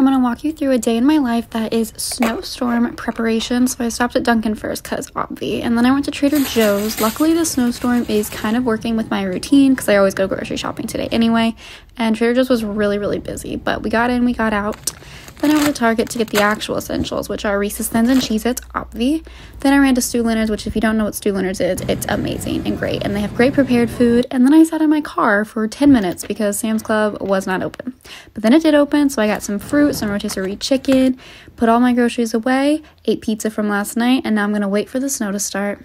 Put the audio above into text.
I'm gonna walk you through a day in my life that is snowstorm preparation. So I stopped at Dunkin' first because obvi, and then I went to Trader Joe's. Luckily, the snowstorm is kind of working with my routine because I always go grocery shopping today anyway. And Trader Joe's was really, really busy, but we got in, we got out. Then I went to Target to get the actual essentials, which are Reese's Thins and Cheez-Its, obvi. Then I ran to Stew Leonard's, which if you don't know what Stew Leonard's is, it's amazing and great. And they have great prepared food. And then I sat in my car for 10 minutes because Sam's Club was not open. But then it did open, so I got some fruit, some rotisserie chicken, put all my groceries away, ate pizza from last night, and now I'm gonna wait for the snow to start.